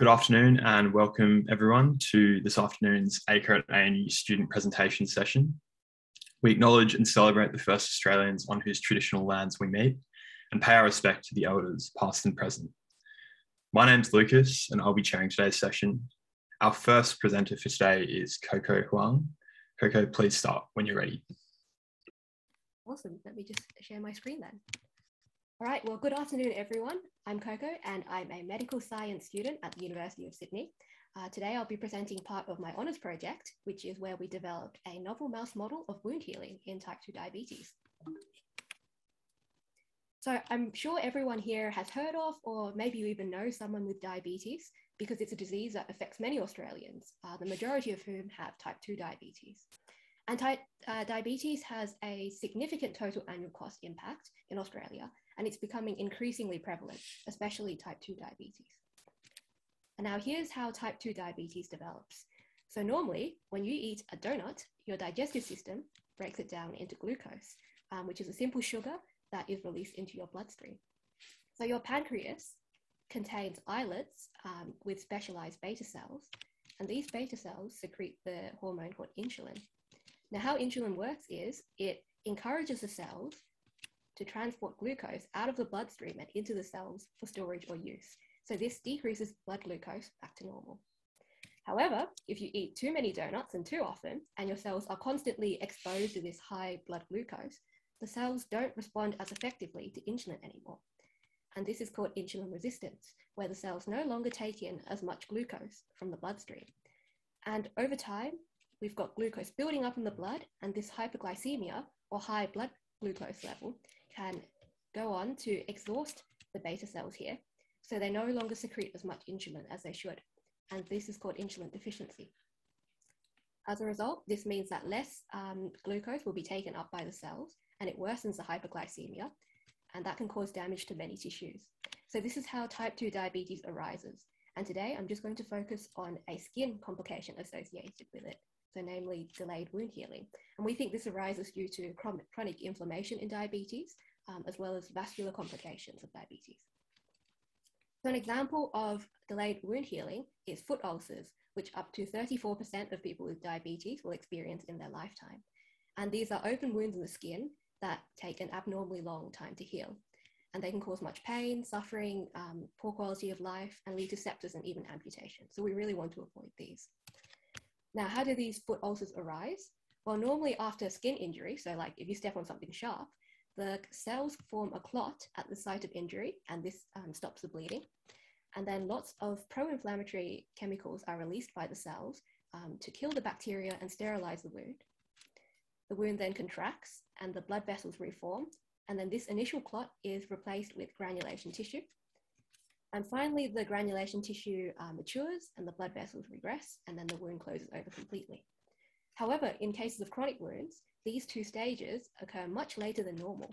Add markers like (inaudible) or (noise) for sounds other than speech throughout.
Good afternoon and welcome everyone to this afternoon's ACRE at ANU student presentation session. We acknowledge and celebrate the first Australians on whose traditional lands we meet and pay our respect to the elders past and present. My name's Lucas and I'll be chairing today's session. Our first presenter for today is Coco Huang. Coco, please start when you're ready. Awesome, let me just share my screen then. All right, well, good afternoon, everyone. I'm Coco, and I'm a medical science student at the University of Sydney. Uh, today, I'll be presenting part of my honours project, which is where we developed a novel mouse model of wound healing in type 2 diabetes. So I'm sure everyone here has heard of, or maybe you even know someone with diabetes, because it's a disease that affects many Australians, uh, the majority of whom have type 2 diabetes. And type, uh, diabetes has a significant total annual cost impact in Australia, and it's becoming increasingly prevalent, especially type 2 diabetes. And now here's how type 2 diabetes develops. So normally, when you eat a donut, your digestive system breaks it down into glucose, um, which is a simple sugar that is released into your bloodstream. So your pancreas contains islets um, with specialized beta cells, and these beta cells secrete the hormone called insulin. Now, how insulin works is it encourages the cells to transport glucose out of the bloodstream and into the cells for storage or use. So this decreases blood glucose back to normal. However, if you eat too many donuts and too often, and your cells are constantly exposed to this high blood glucose, the cells don't respond as effectively to insulin anymore. And this is called insulin resistance, where the cells no longer take in as much glucose from the bloodstream. And over time, we've got glucose building up in the blood, and this hyperglycemia or high blood glucose level can go on to exhaust the beta cells here. So they no longer secrete as much insulin as they should. And this is called insulin deficiency. As a result, this means that less um, glucose will be taken up by the cells and it worsens the hyperglycemia and that can cause damage to many tissues. So this is how type 2 diabetes arises. And today I'm just going to focus on a skin complication associated with it so namely delayed wound healing. And we think this arises due to chronic inflammation in diabetes, um, as well as vascular complications of diabetes. So an example of delayed wound healing is foot ulcers, which up to 34% of people with diabetes will experience in their lifetime. And these are open wounds in the skin that take an abnormally long time to heal. And they can cause much pain, suffering, um, poor quality of life, and lead to sepsis and even amputation. So we really want to avoid these. Now, how do these foot ulcers arise? Well, normally after skin injury, so like if you step on something sharp, the cells form a clot at the site of injury, and this um, stops the bleeding. And then lots of pro inflammatory chemicals are released by the cells um, to kill the bacteria and sterilize the wound. The wound then contracts and the blood vessels reform, and then this initial clot is replaced with granulation tissue. And finally, the granulation tissue uh, matures and the blood vessels regress, and then the wound closes over completely. However, in cases of chronic wounds, these two stages occur much later than normal,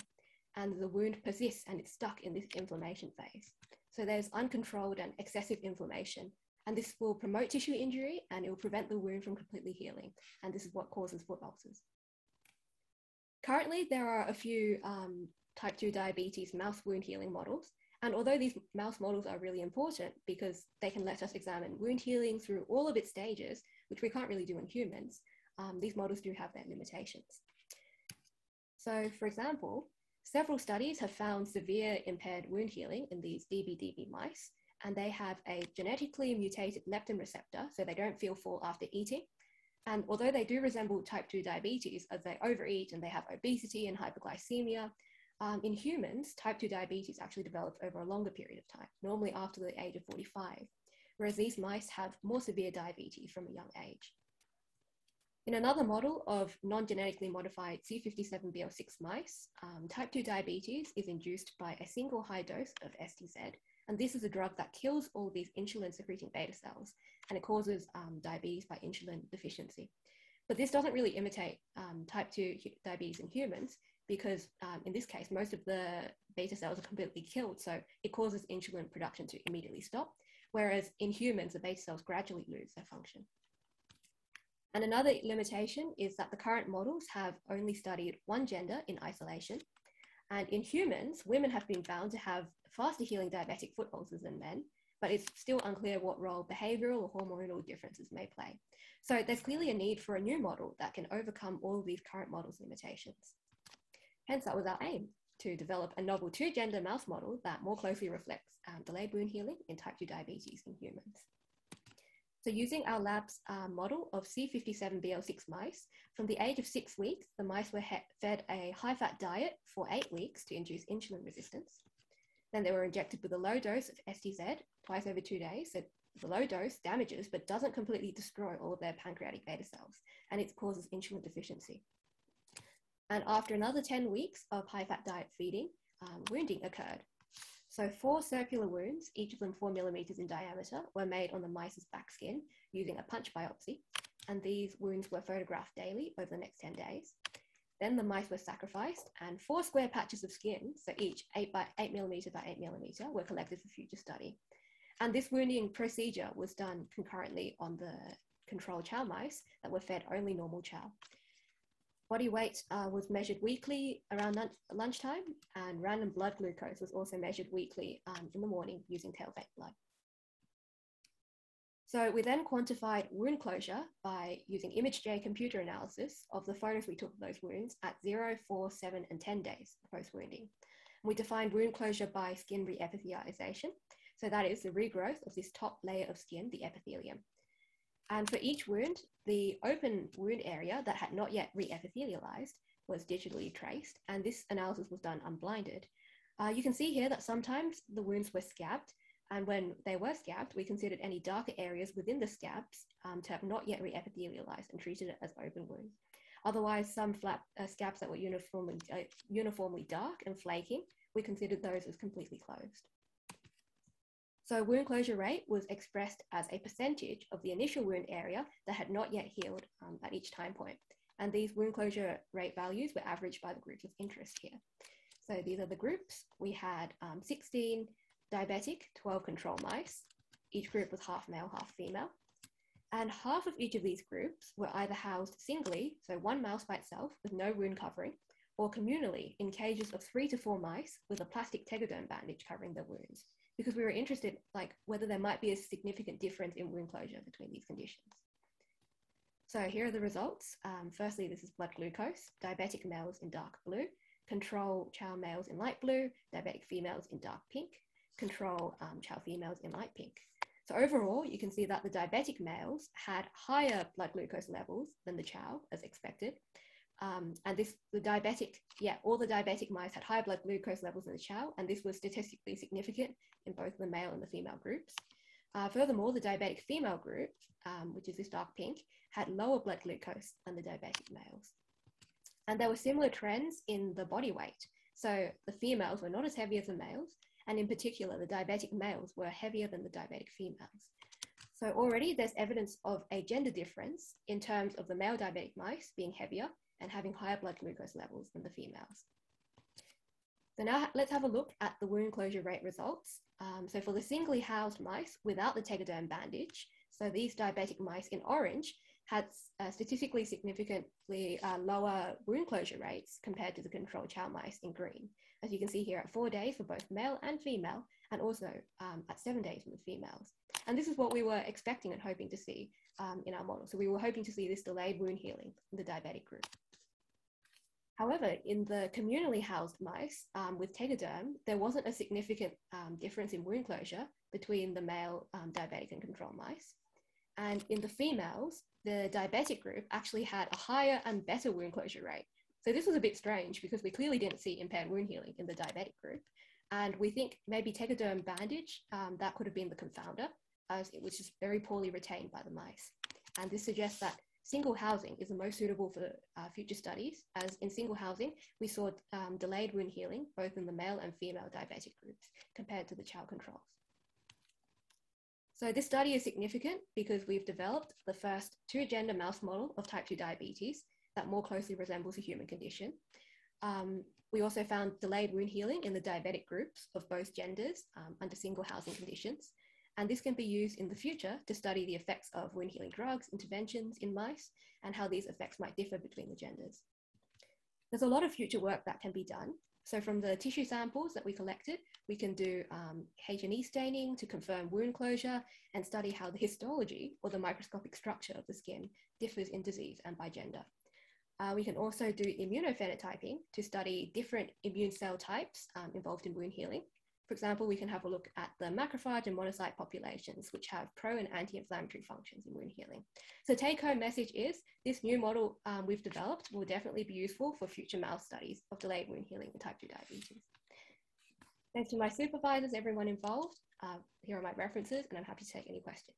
and the wound persists and it's stuck in this inflammation phase. So there's uncontrolled and excessive inflammation, and this will promote tissue injury and it will prevent the wound from completely healing. And this is what causes foot ulcers. Currently, there are a few um, type 2 diabetes mouse wound healing models, and although these mouse models are really important because they can let us examine wound healing through all of its stages, which we can't really do in humans, um, these models do have their limitations. So for example, several studies have found severe impaired wound healing in these DBDB mice, and they have a genetically mutated leptin receptor, so they don't feel full after eating. And although they do resemble type 2 diabetes as they overeat and they have obesity and hyperglycemia, um, in humans, type 2 diabetes actually develops over a longer period of time, normally after the age of 45, whereas these mice have more severe diabetes from a young age. In another model of non-genetically modified C57BL6 mice, um, type 2 diabetes is induced by a single high dose of STZ, and this is a drug that kills all these insulin-secreting beta cells, and it causes um, diabetes by insulin deficiency. But this doesn't really imitate um, type 2 diabetes in humans, because um, in this case, most of the beta cells are completely killed. So it causes insulin production to immediately stop. Whereas in humans, the beta cells gradually lose their function. And another limitation is that the current models have only studied one gender in isolation. And in humans, women have been found to have faster healing diabetic foot ulcers than men. but it's still unclear what role behavioral or hormonal differences may play. So there's clearly a need for a new model that can overcome all of these current models' limitations. Hence, that was our aim to develop a novel two gender mouse model that more closely reflects um, delayed wound healing in type 2 diabetes in humans. So using our lab's uh, model of C57BL6 mice, from the age of six weeks, the mice were fed a high-fat diet for eight weeks to induce insulin resistance. Then they were injected with a low dose of STZ twice over two days. So the low dose damages, but doesn't completely destroy all of their pancreatic beta cells, and it causes insulin deficiency. And after another 10 weeks of high-fat diet feeding, um, wounding occurred. So four circular wounds, each of them four millimeters in diameter, were made on the mice's back skin using a punch biopsy. And these wounds were photographed daily over the next 10 days. Then the mice were sacrificed and four square patches of skin, so each eight by eight millimeter by eight millimeter, were collected for future study. And this wounding procedure was done concurrently on the control chow mice that were fed only normal chow. Body weight uh, was measured weekly around lunchtime, and random blood glucose was also measured weekly um, in the morning using tail vein blood. So we then quantified wound closure by using ImageJ computer analysis of the photos we took of those wounds at 0, 4, 7, and 10 days post-wounding. We defined wound closure by skin reepithelialization. So that is the regrowth of this top layer of skin, the epithelium. And for each wound, the open wound area that had not yet re-epithelialized was digitally traced, and this analysis was done unblinded. Uh, you can see here that sometimes the wounds were scabbed, and when they were scabbed, we considered any darker areas within the scabs um, to have not yet re-epithelialized and treated it as open wounds. Otherwise, some flap, uh, scabs that were uniformly, uh, uniformly dark and flaking, we considered those as completely closed. So wound closure rate was expressed as a percentage of the initial wound area that had not yet healed um, at each time point. And these wound closure rate values were averaged by the groups of interest here. So these are the groups. We had um, 16 diabetic, 12 control mice. Each group was half male, half female. And half of each of these groups were either housed singly, so one mouse by itself with no wound covering, or communally in cages of three to four mice with a plastic tegaderm bandage covering their wounds because we were interested like whether there might be a significant difference in wound closure between these conditions. So here are the results. Um, firstly, this is blood glucose, diabetic males in dark blue, control chow males in light blue, diabetic females in dark pink, control um, chow females in light pink. So overall, you can see that the diabetic males had higher blood glucose levels than the chow as expected, um, and this, the diabetic, yeah, all the diabetic mice had higher blood glucose levels in the chow, and this was statistically significant in both the male and the female groups. Uh, furthermore, the diabetic female group, um, which is this dark pink, had lower blood glucose than the diabetic males. And there were similar trends in the body weight. So the females were not as heavy as the males, and in particular, the diabetic males were heavier than the diabetic females. So already there's evidence of a gender difference in terms of the male diabetic mice being heavier and having higher blood glucose levels than the females. So now let's have a look at the wound closure rate results. Um, so for the singly housed mice without the tegaderm bandage, so these diabetic mice in orange had uh, statistically significantly uh, lower wound closure rates compared to the control chow mice in green. As you can see here at four days for both male and female, and also um, at seven days for the females. And this is what we were expecting and hoping to see um, in our model. So we were hoping to see this delayed wound healing in the diabetic group. However, in the communally housed mice um, with tegaderm, there wasn't a significant um, difference in wound closure between the male um, diabetic and control mice. And in the females, the diabetic group actually had a higher and better wound closure rate. So this was a bit strange because we clearly didn't see impaired wound healing in the diabetic group. And we think maybe tegaderm bandage, um, that could have been the confounder, as it was just very poorly retained by the mice. And this suggests that single housing is the most suitable for uh, future studies, as in single housing, we saw um, delayed wound healing both in the male and female diabetic groups compared to the chow controls. So this study is significant because we've developed the first two-gender mouse model of type 2 diabetes that more closely resembles a human condition. Um, we also found delayed wound healing in the diabetic groups of both genders um, under single housing conditions. And this can be used in the future to study the effects of wound healing drugs, interventions in mice, and how these effects might differ between the genders. There's a lot of future work that can be done. So from the tissue samples that we collected, We can do um, H&E staining to confirm wound closure and study how the histology or the microscopic structure of the skin differs in disease and by gender. Uh, we can also do immunophenotyping to study different immune cell types um, involved in wound healing. For example, we can have a look at the macrophage and monocyte populations, which have pro and anti-inflammatory functions in wound healing. So take home message is this new model um, we've developed will definitely be useful for future mouse studies of delayed wound healing in type 2 diabetes. Thanks to my supervisors, everyone involved. Uh, here are my references and I'm happy to take any questions.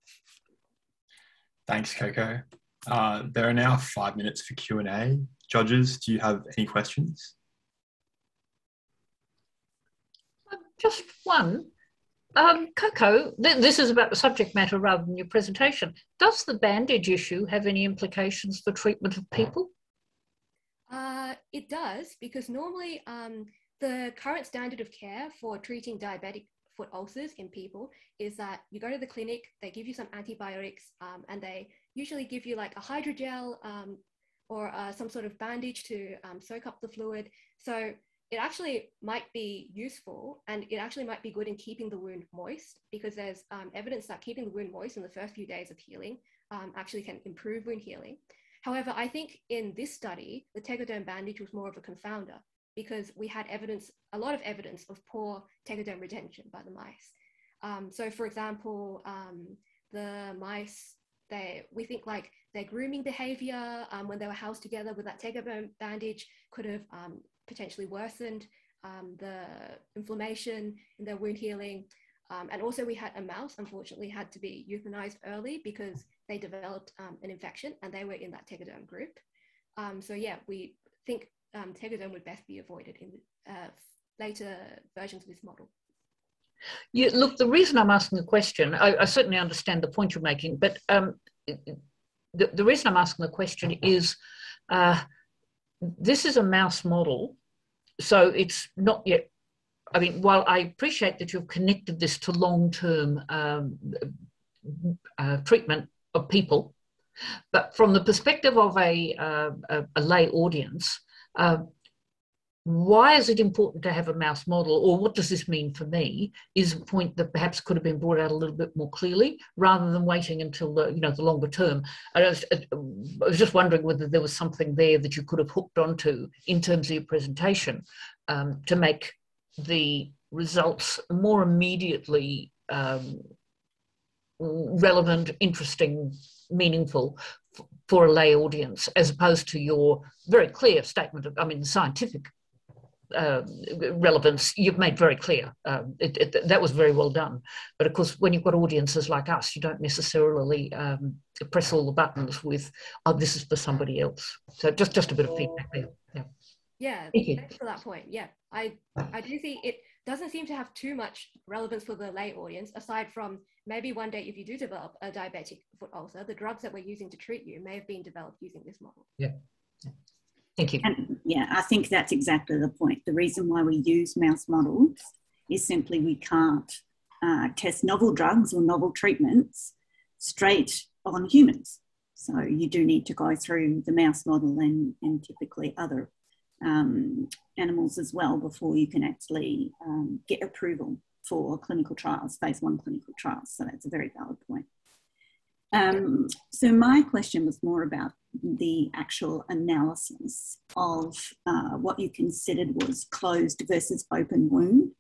Thanks, Coco. Uh, there are now five minutes for Q&A. Judges, do you have any questions? Just one. Um, Coco, th this is about the subject matter rather than your presentation. Does the bandage issue have any implications for treatment of people? Uh, it does, because normally um, the current standard of care for treating diabetic foot ulcers in people is that you go to the clinic, they give you some antibiotics, um, and they usually give you like a hydrogel um, or uh, some sort of bandage to um, soak up the fluid. So it actually might be useful and it actually might be good in keeping the wound moist because there's um, evidence that keeping the wound moist in the first few days of healing um, actually can improve wound healing. However, I think in this study, the tegaderm bandage was more of a confounder because we had evidence, a lot of evidence of poor tegaderm retention by the mice. Um, so for example, um, the mice, they, we think like their grooming behavior um, when they were housed together with that tegaderm bandage could have um, potentially worsened um, the inflammation in their wound healing. Um, and also we had a mouse, unfortunately, had to be euthanized early because they developed um, an infection and they were in that tegaderm group. Um, so yeah, we think um, tegaderm would best be avoided in uh, later versions of this model. You, look, the reason I'm asking the question, I, I certainly understand the point you're making, but um, the, the reason I'm asking the question is uh, this is a mouse model so it's not yet I mean, while I appreciate that you've connected this to long term um, uh, treatment of people, but from the perspective of a, uh, a, a lay audience, uh, why is it important to have a mouse model or what does this mean for me is a point that perhaps could have been brought out a little bit more clearly rather than waiting until the you know the longer term. I was, I was just wondering whether there was something there that you could have hooked onto in terms of your presentation um, to make the results more immediately um, relevant interesting meaningful for a lay audience as opposed to your very clear statement of i mean the scientific uh, relevance you've made very clear. Um, it, it, that was very well done. But of course, when you've got audiences like us, you don't necessarily um, press all the buttons with, "Oh, this is for somebody else." So just just a bit of feedback there. Yeah. Yeah. Thanks for that point. Yeah, I I do see it doesn't seem to have too much relevance for the lay audience, aside from maybe one day if you do develop a diabetic foot ulcer, the drugs that we're using to treat you may have been developed using this model. Yeah. Thank you. And yeah, I think that's exactly the point. The reason why we use mouse models is simply we can't uh, test novel drugs or novel treatments straight on humans. So you do need to go through the mouse model and, and typically other um, animals as well before you can actually um, get approval for clinical trials, phase one clinical trials. So that's a very valid point. Um, so my question was more about the actual analysis of uh, what you considered was closed versus open wound.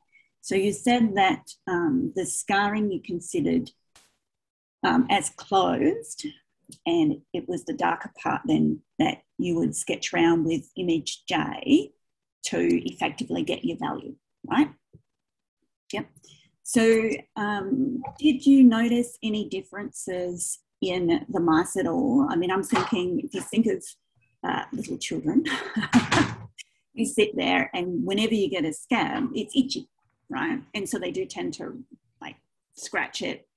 So you said that um, the scarring you considered um, as closed, and it was the darker part then that you would sketch around with image J to effectively get your value, right? Yep. So, um, did you notice any differences in the mice at all? I mean, I'm thinking if you think of uh, little children, (laughs) you sit there and whenever you get a scab, it's itchy, right? And so they do tend to like scratch it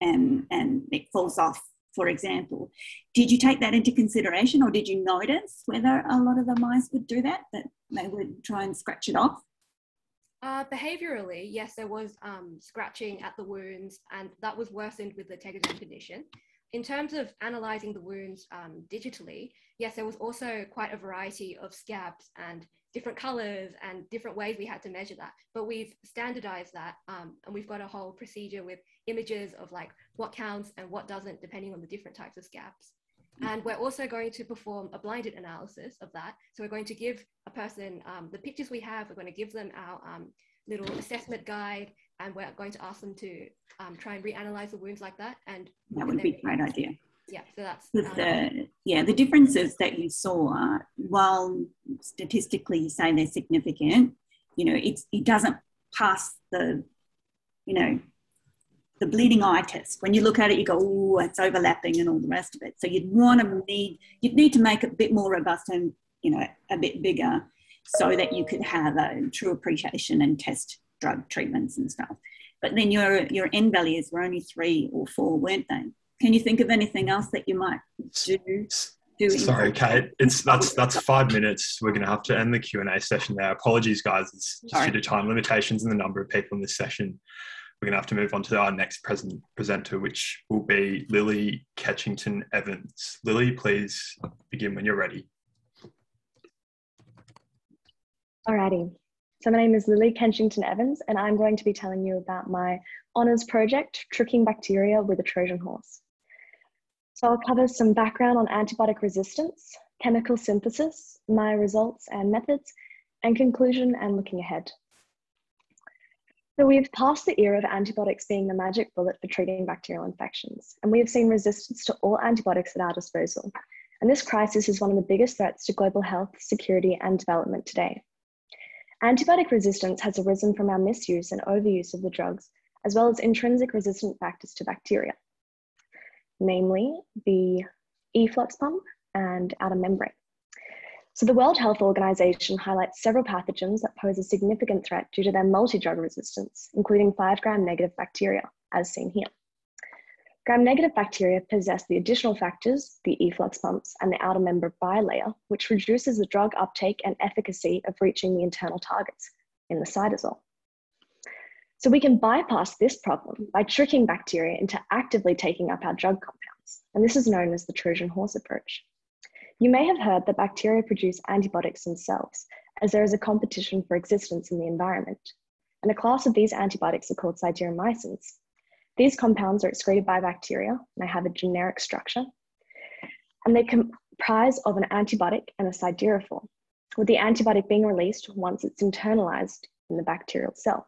and and it falls off. For example, did you take that into consideration, or did you notice whether a lot of the mice would do that? That they would try and scratch it off? Uh, behaviorally, yes, there was um, scratching at the wounds, and that was worsened with the tegaderm condition. In terms of analysing the wounds um, digitally, yes, there was also quite a variety of scabs and different colors and different ways we had to measure that. But we've standardized that um, and we've got a whole procedure with images of like what counts and what doesn't depending on the different types of scabs. And we're also going to perform a blinded analysis of that. So we're going to give a person um, the pictures we have, we're going to give them our um, little assessment guide, and we're going to ask them to um, try and reanalyze the wounds like that. And that would be a great idea. Yeah, so that's the yeah the differences that you saw. While statistically you say they're significant, you know it's it doesn't pass the you know the bleeding eye test. When you look at it, you go, oh, it's overlapping and all the rest of it. So you'd want to need, you'd need to make it a bit more robust and, you know, a bit bigger so that you could have a true appreciation and test drug treatments and stuff. But then your, your N values were only three or four, weren't they? Can you think of anything else that you might do? do Sorry, Kate. It's that's that's five minutes. We're going to have to end the Q and A session there. Apologies, guys. It's just due to time limitations and the number of people in this session we're going to have to move on to our next present presenter, which will be Lily Ketchington Evans. Lily, please begin when you're ready. Alrighty. So my name is Lily Kensington Evans, and I'm going to be telling you about my honours project, Tricking Bacteria with a Trojan Horse. So I'll cover some background on antibiotic resistance, chemical synthesis, my results and methods, and conclusion and looking ahead. So we've passed the era of antibiotics being the magic bullet for treating bacterial infections, and we have seen resistance to all antibiotics at our disposal. And this crisis is one of the biggest threats to global health, security, and development today. Antibiotic resistance has arisen from our misuse and overuse of the drugs, as well as intrinsic resistant factors to bacteria, namely the efflux pump and outer membrane. So the World Health Organization highlights several pathogens that pose a significant threat due to their multi-drug resistance, including 5 gram-negative bacteria, as seen here. Gram-negative bacteria possess the additional factors, the efflux pumps, and the outer membrane bilayer, which reduces the drug uptake and efficacy of reaching the internal targets in the cytosol. So we can bypass this problem by tricking bacteria into actively taking up our drug compounds, and this is known as the Trojan horse approach. You may have heard that bacteria produce antibiotics themselves, as there is a competition for existence in the environment. And a class of these antibiotics are called sideromycins. These compounds are excreted by bacteria, and they have a generic structure. And they comprise of an antibiotic and a siderophore, with the antibiotic being released once it's internalized in the bacterial cell.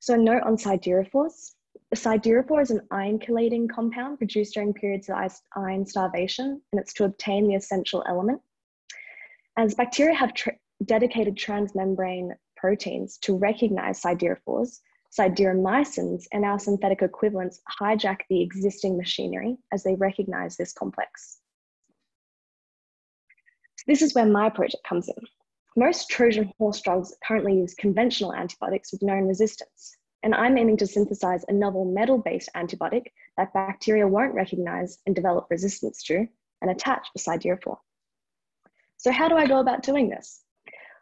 So a note on siderophores, Siderophore is an iron chelating compound produced during periods of iron starvation, and it's to obtain the essential element. As bacteria have tr dedicated transmembrane proteins to recognize siderophores, sideromycins and our synthetic equivalents hijack the existing machinery as they recognize this complex. This is where my project comes in. Most Trojan horse drugs currently use conventional antibiotics with known resistance, and I'm aiming to synthesize a novel metal-based antibiotic that bacteria won't recognize and develop resistance to and attach beside a siderophore. So how do I go about doing this?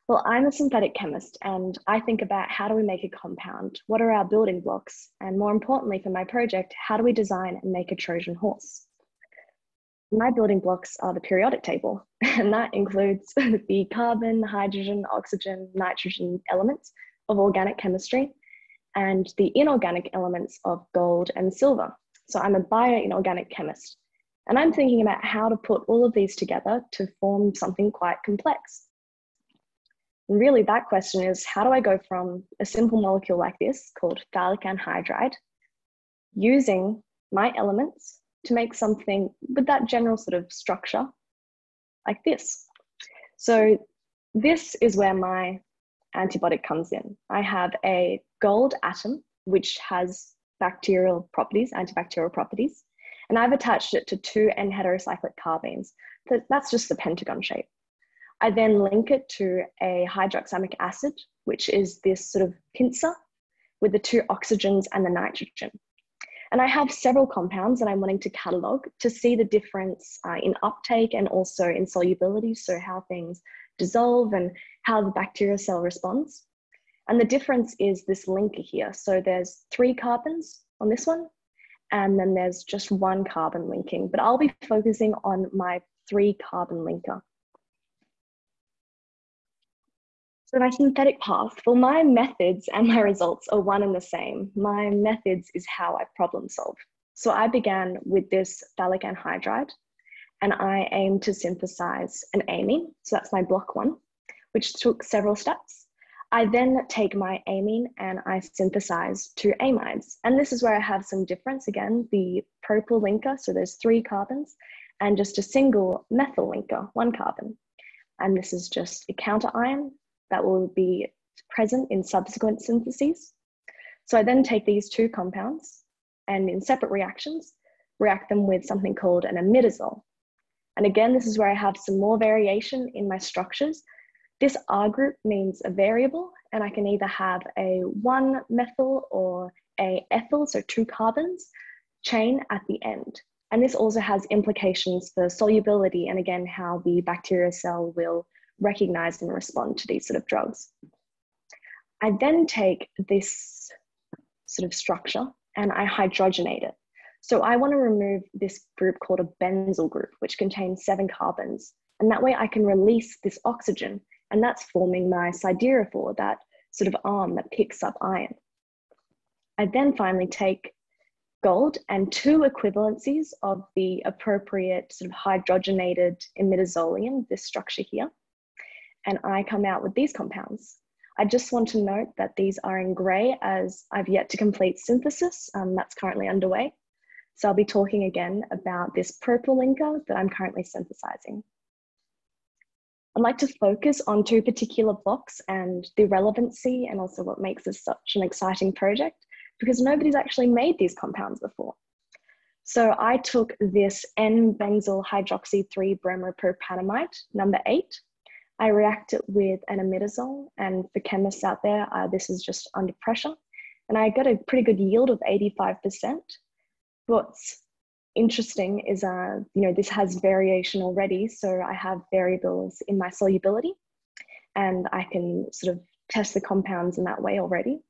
Well, I'm a synthetic chemist and I think about how do we make a compound? What are our building blocks? And more importantly for my project, how do we design and make a Trojan horse? My building blocks are the periodic table, (laughs) and that includes (laughs) the carbon, hydrogen, oxygen, nitrogen elements of organic chemistry, and the inorganic elements of gold and silver. So I'm a bioinorganic chemist. And I'm thinking about how to put all of these together to form something quite complex. And really, that question is how do I go from a simple molecule like this called phthalic anhydride, using my elements to make something with that general sort of structure like this? So, this is where my antibiotic comes in. I have a gold atom, which has bacterial properties, antibacterial properties, and I've attached it to two N heterocyclic carbenes. That's just the pentagon shape. I then link it to a hydroxamic acid, which is this sort of pincer with the two oxygens and the nitrogen. And I have several compounds that I'm wanting to catalog to see the difference uh, in uptake and also in solubility, so how things dissolve and how the bacterial cell responds. And the difference is this linker here. So there's three carbons on this one, and then there's just one carbon linking, but I'll be focusing on my three carbon linker. So my synthetic path, well, my methods and my results are one and the same. My methods is how I problem solve. So I began with this phthalic anhydride and I aimed to synthesize an amine. So that's my block one, which took several steps. I then take my amine and I synthesize two amides. And this is where I have some difference again, the propyl linker, so there's three carbons, and just a single methyl linker, one carbon. And this is just a counter ion that will be present in subsequent syntheses. So I then take these two compounds and in separate reactions, react them with something called an imidazole. And again, this is where I have some more variation in my structures. This R group means a variable, and I can either have a one methyl or a ethyl, so two carbons, chain at the end. And this also has implications for solubility and again, how the bacteria cell will recognize and respond to these sort of drugs. I then take this sort of structure and I hydrogenate it. So I want to remove this group called a benzyl group, which contains seven carbons. And that way I can release this oxygen, and that's forming my siderophore, that sort of arm that picks up iron. I then finally take gold and two equivalencies of the appropriate sort of hydrogenated imidazolium, this structure here, and I come out with these compounds. I just want to note that these are in grey as I've yet to complete synthesis. Um, that's currently underway. So I'll be talking again about this propyl linker that I'm currently synthesizing. I'd like to focus on two particular blocks and the relevancy and also what makes this such an exciting project because nobody's actually made these compounds before. So I took this N-benzyl hydroxy 3 bromopropanamide, number eight. I react it with an imidazole, and for chemists out there, uh, this is just under pressure. And I got a pretty good yield of 85% what's interesting is uh, you know this has variation already. So i have variables in my solubility and i can sort of test the compounds in that way already.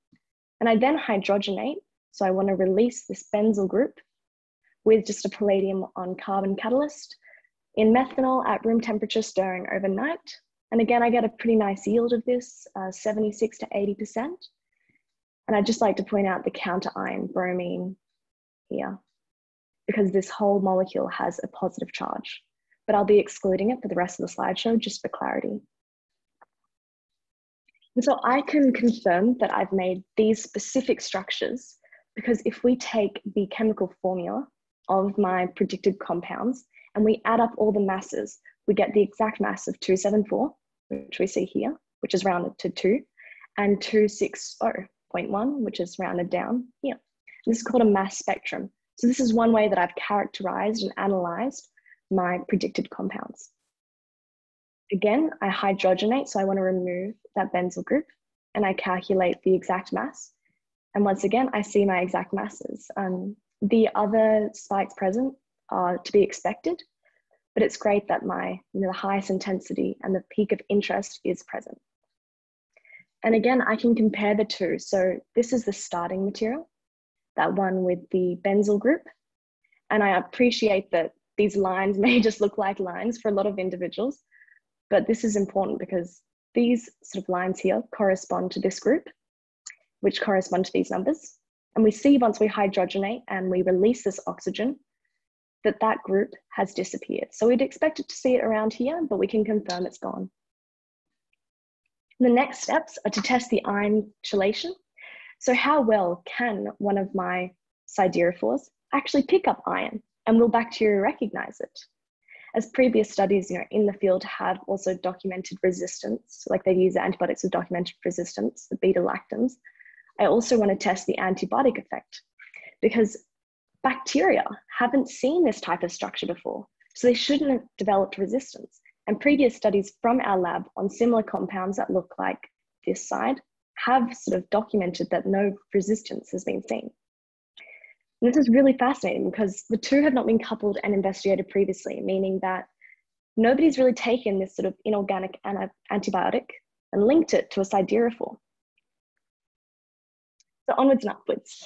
And i then hydrogenate. So i want to release this benzyl group with just a palladium on carbon catalyst in methanol at room temperature stirring overnight. And again i get a pretty nice yield of this uh, 76 to 80 percent. And i'd just like to point out the counter ion bromine here because this whole molecule has a positive charge, but I'll be excluding it for the rest of the slideshow just for clarity. And so I can confirm that I've made these specific structures because if we take the chemical formula of my predicted compounds and we add up all the masses, we get the exact mass of 274, which we see here, which is rounded to 2, and 260.1, which is rounded down here. This is called a mass spectrum. So this is one way that I've characterized and analyzed my predicted compounds. Again, I hydrogenate, so I want to remove that benzyl group, and I calculate the exact mass. And once again, I see my exact masses. Um, the other spikes present are to be expected, but it's great that my you know, the highest intensity and the peak of interest is present. And again, I can compare the two. So this is the starting material, that one with the benzyl group. And I appreciate that these lines (laughs) may just look like lines for a lot of individuals, but this is important because these sort of lines here correspond to this group, which correspond to these numbers. And we see once we hydrogenate and we release this oxygen, that that group has disappeared. So we'd expect it to see it around here, but we can confirm it's gone. The next steps are to test the ion chelation so how well can one of my siderophores actually pick up iron and will bacteria recognize it? As previous studies you know, in the field have also documented resistance, like they've used antibiotics with documented resistance, the beta lactams, I also want to test the antibiotic effect because bacteria haven't seen this type of structure before, so they shouldn't have developed resistance. And previous studies from our lab on similar compounds that look like this side have sort of documented that no resistance has been seen. And this is really fascinating because the two have not been coupled and investigated previously, meaning that nobody's really taken this sort of inorganic antibiotic and linked it to a siderophore. So onwards and upwards.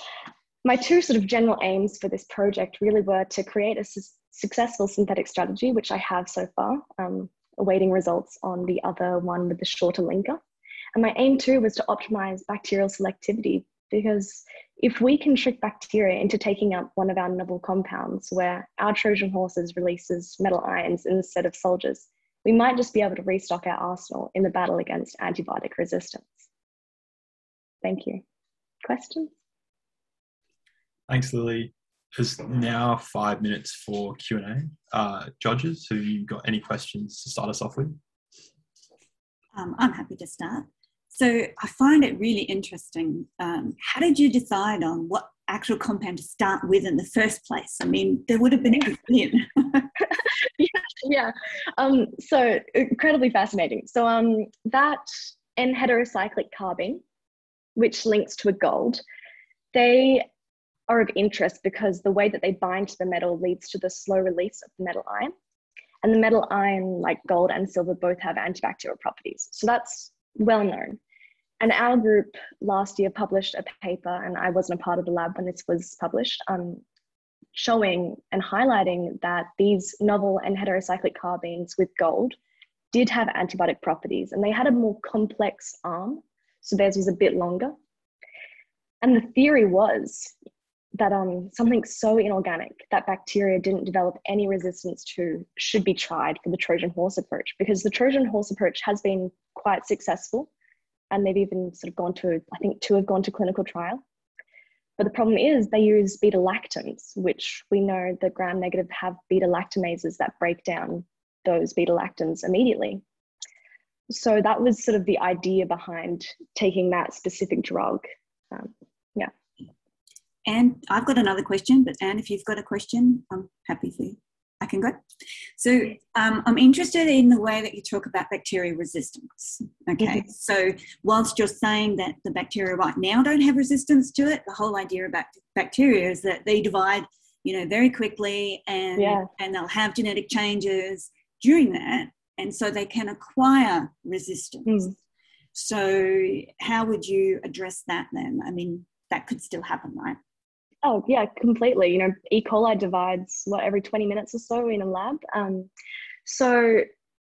My two sort of general aims for this project really were to create a su successful synthetic strategy, which I have so far, um, awaiting results on the other one with the shorter linker, And my aim too was to optimize bacterial selectivity because if we can trick bacteria into taking up one of our novel compounds where our Trojan horses releases metal ions instead of soldiers, we might just be able to restock our arsenal in the battle against antibiotic resistance. Thank you. Questions? Thanks, Lily. There's now five minutes for Q&A. Uh, judges, have you got any questions to start us off with? Um, I'm happy to start. So I find it really interesting. Um, how did you decide on what actual compound to start with in the first place? I mean, there would have been a billion. yeah, (laughs) (laughs) yeah. Um, so incredibly fascinating. So um, that N heterocyclic carbene, which links to a gold, they are of interest because the way that they bind to the metal leads to the slow release of the metal ion. And the metal ion, like gold and silver, both have antibacterial properties. So that's well known. And our group last year published a paper, and I wasn't a part of the lab when this was published, um, showing and highlighting that these novel and heterocyclic carbenes with gold did have antibiotic properties, and they had a more complex arm. So theirs was a bit longer. And the theory was that um, something so inorganic that bacteria didn't develop any resistance to should be tried for the Trojan horse approach because the Trojan horse approach has been quite successful and they've even sort of gone to, I think two have gone to clinical trial. But the problem is they use beta lactams, which we know the gram negative have beta lactamases that break down those beta lactams immediately. So that was sort of the idea behind taking that specific drug. Um, yeah. And I've got another question, but Anne, if you've got a question, I'm happy for you. I can go. So um, I'm interested in the way that you talk about bacteria resistance. Okay, mm-hmm. so whilst you're saying that the bacteria right now don't have resistance to it, the whole idea about bacteria is that they divide, you know, very quickly and yeah. and they'll have genetic changes during that, and so they can acquire resistance. Mm. So how would you address that then? I mean, that could still happen, right? Oh yeah, completely. You know, E. coli divides what every 20 minutes or so in a lab. Um, so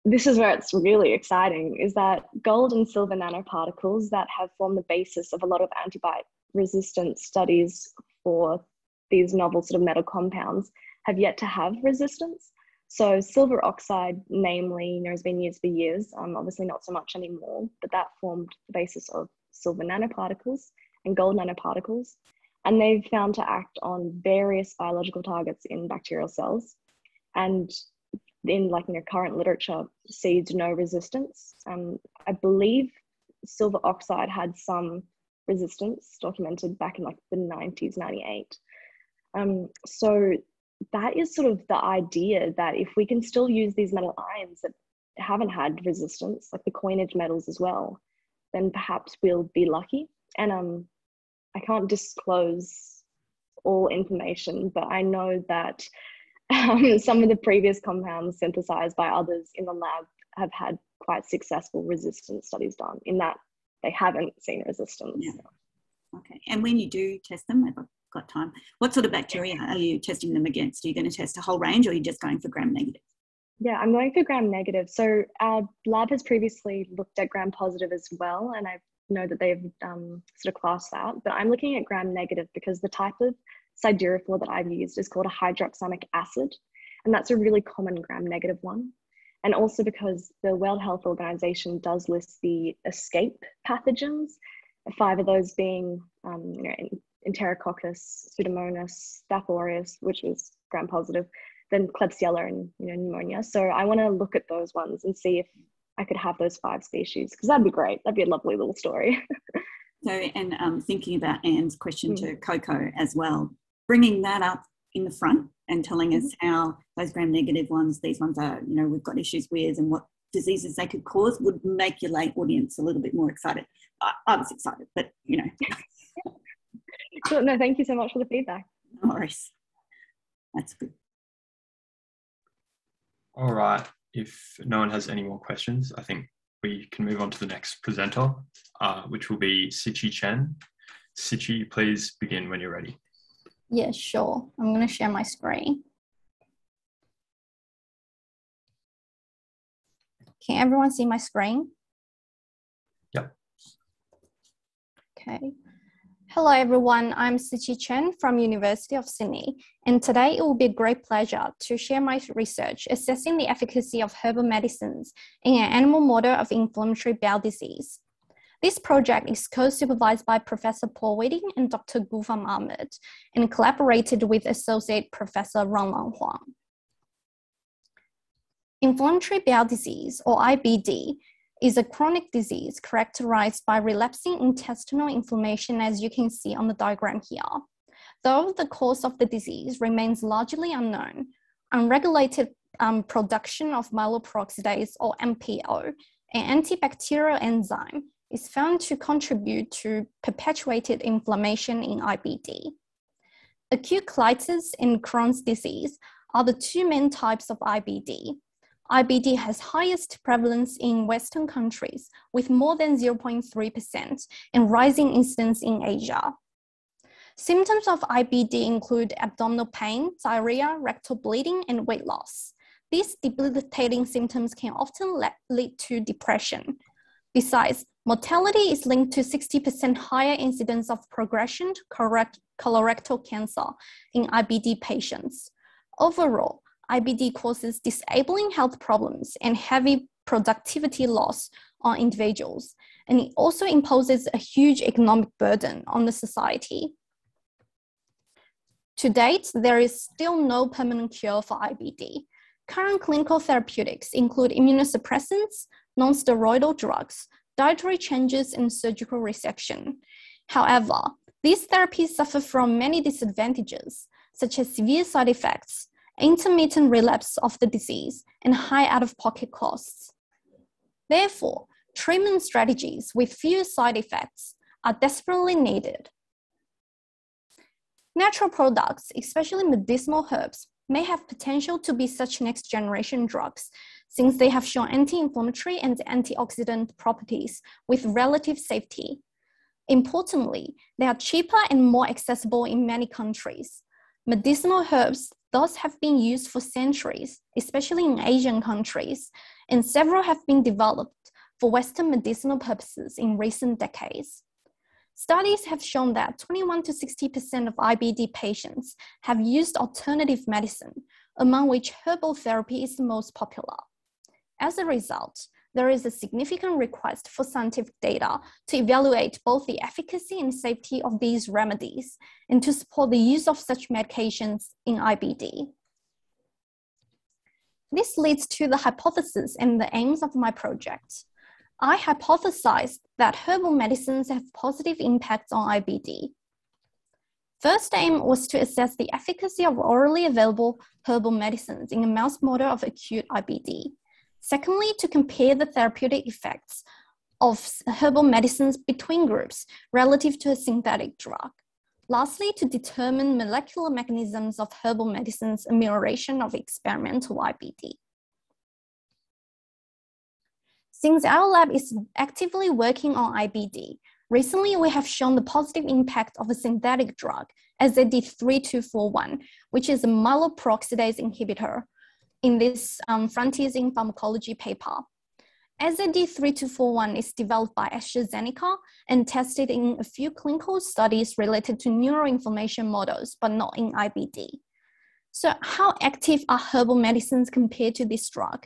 this is where it's really exciting is that gold and silver nanoparticles that have formed the basis of a lot of antibiotic resistance studies for these novel sort of metal compounds have yet to have resistance. So silver oxide, namely, you know, has been used for years. Um, obviously not so much anymore, but that formed the basis of silver nanoparticles and gold nanoparticles and they've found to act on various biological targets in bacterial cells and in like you know current literature sees no resistance. Um, i believe silver oxide had some resistance documented back in like the 90s 98 um, so that is sort of the idea that if we can still use these metal ions that haven't had resistance like the coinage metals as well then perhaps we'll be lucky. And um I can't disclose all information, but I know that um, (laughs) some of the previous compounds synthesized by others in the lab have had quite successful resistance studies done in that they haven't seen resistance. Yeah. Okay. And when you do test them, if I've got time, what sort of bacteria are you testing them against? Are you going to test a whole range or are you just going for gram negative? Yeah, I'm going for gram negative. So our lab has previously looked at gram positive as well, and I've know that they've um, sort of classed that, but I'm looking at gram negative because the type of siderophore that I've used is called a hydroxamic acid, and that's a really common gram negative one. And also because the World Health Organization does list the escape pathogens, five of those being um, you know, Enterococcus, Pseudomonas, Staph aureus, which is gram positive, then Klebsiella and you know, pneumonia. So I want to look at those ones and see if I could have those five species because that'd be great. That'd be a lovely little story. (laughs) so, and um, thinking about Anne's question mm. to Coco as well, bringing that up in the front and telling us mm-hmm. how those gram negative ones, these ones are, you know, we've got issues with and what diseases they could cause would make your late audience a little bit more excited. I, I was excited, but you know. (laughs) (laughs) cool. No, thank you so much for the feedback. No worries. That's good. All right if no one has any more questions, I think we can move on to the next presenter, uh, which will be Sichi Chen. Sichi, please begin when you're ready. Yeah, sure. I'm going to share my screen. Can everyone see my screen? Yep. Okay. Hello everyone, I'm Siqi Chen from University of Sydney, and today it will be a great pleasure to share my research assessing the efficacy of herbal medicines in an animal model of inflammatory bowel disease. This project is co-supervised by Professor Paul Whiting and Dr. Gulfam Ahmed, and collaborated with Associate Professor Ronglong Huang. Inflammatory bowel disease, or IBD, is a chronic disease characterized by relapsing intestinal inflammation, as you can see on the diagram here. Though the cause of the disease remains largely unknown, unregulated um, production of myeloperoxidase, or MPO, an antibacterial enzyme, is found to contribute to perpetuated inflammation in IBD. Acute colitis and Crohn's disease are the two main types of IBD, IBD has highest prevalence in Western countries with more than 0.3% and rising incidence in Asia. Symptoms of IBD include abdominal pain, diarrhea, rectal bleeding, and weight loss. These debilitating symptoms can often lead to depression. Besides, mortality is linked to 60% higher incidence of progression to colorectal cancer in IBD patients. Overall, IBD causes disabling health problems and heavy productivity loss on individuals, and it also imposes a huge economic burden on the society. To date, there is still no permanent cure for IBD. Current clinical therapeutics include immunosuppressants, non-steroidal drugs, dietary changes, and surgical resection. However, these therapies suffer from many disadvantages, such as severe side effects, intermittent relapse of the disease, and high out of pocket costs. Therefore, treatment strategies with few side effects are desperately needed. Natural products, especially medicinal herbs, may have potential to be such next generation drugs since they have shown anti inflammatory and antioxidant properties with relative safety. Importantly, they are cheaper and more accessible in many countries. Medicinal herbs thus have been used for centuries, especially in Asian countries, and several have been developed for Western medicinal purposes in recent decades. Studies have shown that 21 to 60% of IBD patients have used alternative medicine, among which herbal therapy is the most popular. As a result, there is a significant request for scientific data to evaluate both the efficacy and safety of these remedies and to support the use of such medications in IBD. This leads to the hypothesis and the aims of my project. I hypothesized that herbal medicines have positive impacts on IBD. First aim was to assess the efficacy of orally available herbal medicines in a mouse model of acute IBD. Secondly, to compare the therapeutic effects of herbal medicines between groups relative to a synthetic drug. Lastly, to determine molecular mechanisms of herbal medicines amelioration of experimental IBD. Since our lab is actively working on IBD, recently we have shown the positive impact of a synthetic drug, AZD3241, which is a myeloperoxidase inhibitor in this um, Frontiers in Pharmacology paper. AZD3241 is developed by AstraZeneca and tested in a few clinical studies related to neuroinflammation models, but not in IBD. So how active are herbal medicines compared to this drug?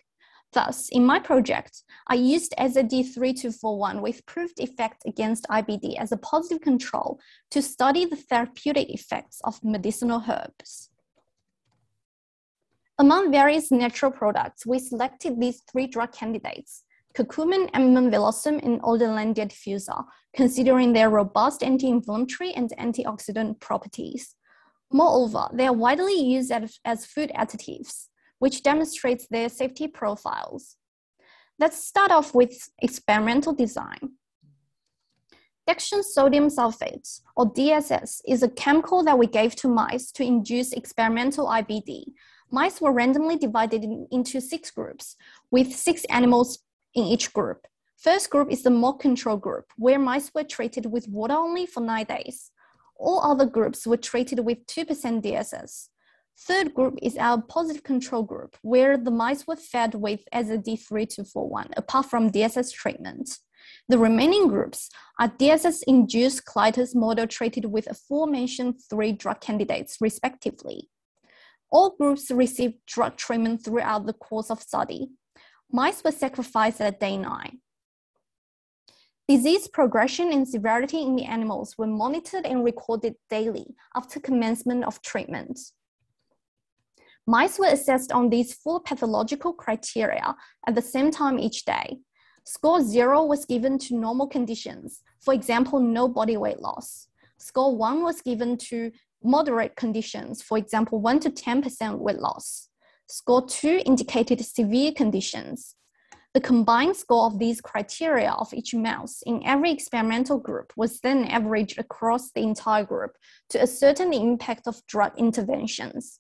Thus, in my project, I used AZD3241 with proved effect against IBD as a positive control to study the therapeutic effects of medicinal herbs. Among various natural products, we selected these three drug candidates, curcumin, and Oldenlandia diffusa, considering their robust anti-inflammatory and antioxidant properties. Moreover, they are widely used as, food additives, which demonstrates their safety profiles. Let's start off with experimental design. Dextran sodium sulfate, or DSS, is a chemical that we gave to mice to induce experimental IBD mice were randomly divided in, into six groups, with six animals in each group. First group is the mock control group, where mice were treated with water only for nine days. All other groups were treated with 2% DSS. Third group is our positive control group, where the mice were fed with AZD3241, apart from DSS treatment. The remaining groups are DSS-induced colitis model treated with aforementioned three drug candidates, respectively. All groups received drug treatment throughout the course of study. Mice were sacrificed at day nine. Disease progression and severity in the animals were monitored and recorded daily after commencement of treatment. Mice were assessed on these four pathological criteria at the same time each day. Score zero was given to normal conditions, for example, no body weight loss. Score one was given to moderate conditions, for example, 1 to 10% weight loss. Score two indicated severe conditions. The combined score of these criteria of each mouse in every experimental group was then averaged across the entire group to ascertain the impact of drug interventions.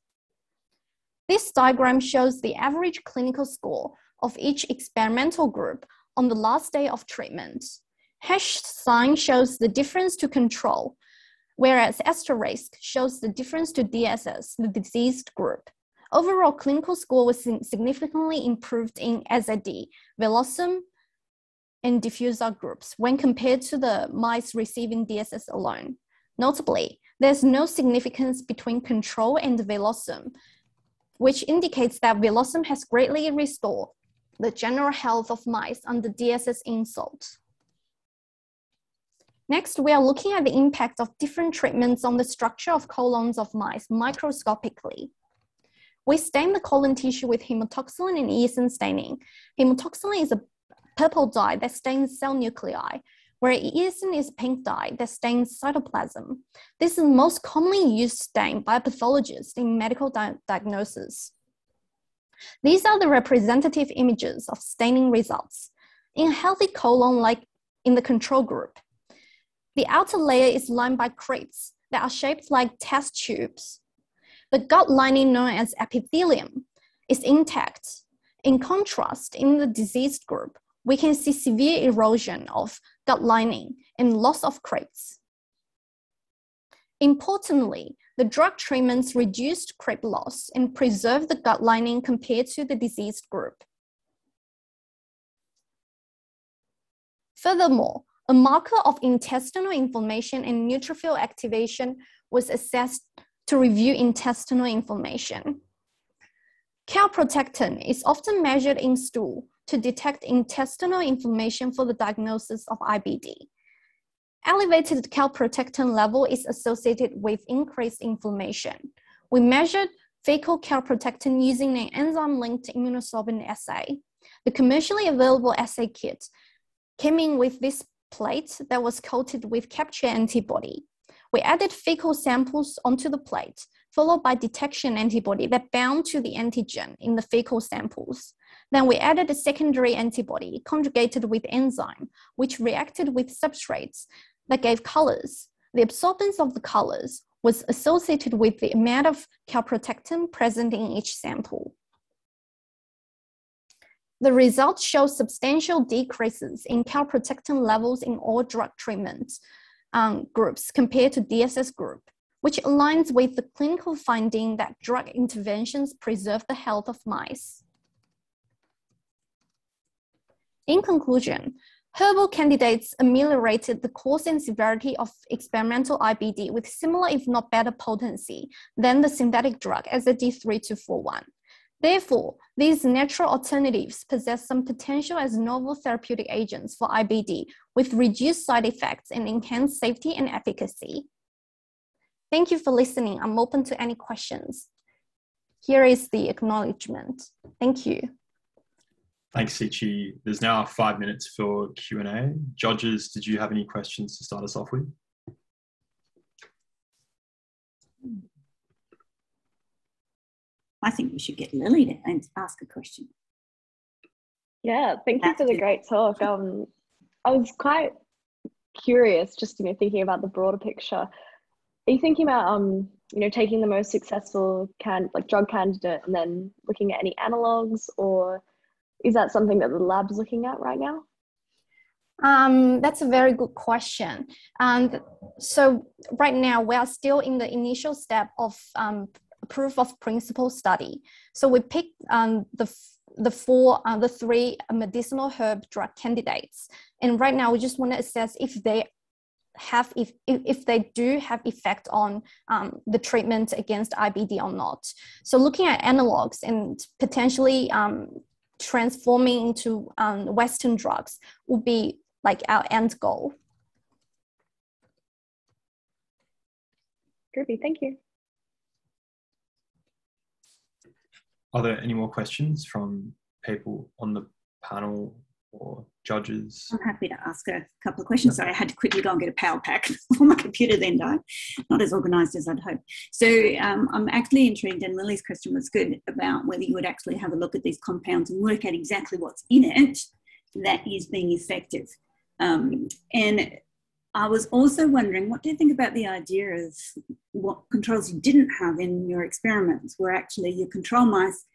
This diagram shows the average clinical score of each experimental group on the last day of treatment. Hash sign shows the difference to control, whereas asterisk shows the difference to DSS, the diseased group. Overall clinical score was significantly improved in AZD, Velocum, and diffusa groups when compared to the mice receiving DSS alone. Notably, there's no significance between control and Velocum, which indicates that Velocum has greatly restored the general health of mice under DSS insult. Next, we are looking at the impact of different treatments on the structure of colons of mice microscopically. We stain the colon tissue with hematoxylin and eosin staining. Hematoxylin is a purple dye that stains cell nuclei, where eosin is pink dye that stains cytoplasm. This is most commonly used stain by pathologists in medical di diagnosis. These are the representative images of staining results. In a healthy colon, like in the control group, the outer layer is lined by crypts that are shaped like test tubes. The gut lining known as epithelium is intact. In contrast, in the diseased group, we can see severe erosion of gut lining and loss of crypts. Importantly, the drug treatments reduced crypt loss and preserved the gut lining compared to the diseased group. Furthermore, a marker of intestinal inflammation and neutrophil activation was assessed to review intestinal inflammation. Calprotectin is often measured in stool to detect intestinal inflammation for the diagnosis of IBD. Elevated calprotectin level is associated with increased inflammation. We measured fecal calprotectin using an enzyme-linked immunosorbent assay. The commercially available assay kit came in with this plate that was coated with capture antibody. We added fecal samples onto the plate, followed by detection antibody that bound to the antigen in the fecal samples. Then we added a secondary antibody conjugated with enzyme, which reacted with substrates that gave colors. The absorbance of the colors was associated with the amount of calprotectin present in each sample. The results show substantial decreases in calprotectin levels in all drug treatment um, groups compared to DSS group, which aligns with the clinical finding that drug interventions preserve the health of mice. In conclusion, Herbal candidates ameliorated the course and severity of experimental IBD with similar, if not better, potency than the synthetic drug AZD3241. Therefore, these natural alternatives possess some potential as novel therapeutic agents for IBD with reduced side effects and enhanced safety and efficacy. Thank you for listening. I'm open to any questions. Here is the acknowledgement. Thank you. Thanks, Siqi. There's now five minutes for Q&A. Judges, did you have any questions to start us off with? I think we should get Lily to ask a question. Yeah, thank you for the great talk. Um, I was quite curious, just you know, thinking about the broader picture. Are you thinking about um, you know, taking the most successful can like drug candidate and then looking at any analogs, or is that something that the lab's looking at right now? Um, that's a very good question. And so right now we are still in the initial step of um, proof of principle study. So we picked um, the the four, uh, the three medicinal herb drug candidates. And right now, we just want to assess if they have if, if they do have effect on um, the treatment against IBD or not. So looking at analogs and potentially um, transforming into um, Western drugs would be like our end goal. Groovy, thank you. Are there any more questions from people on the panel or judges? I'm happy to ask a couple of questions. Sorry, I had to quickly go and get a power pack (laughs) for my computer then died. Not as organised as I'd hoped. So um, I'm actually intrigued, and Lily's question was good about whether you would actually have a look at these compounds and work out exactly what's in it that is being effective. Um, and I was also wondering, what do you think about the idea of what controls you didn't have in your experiments, where actually you control mice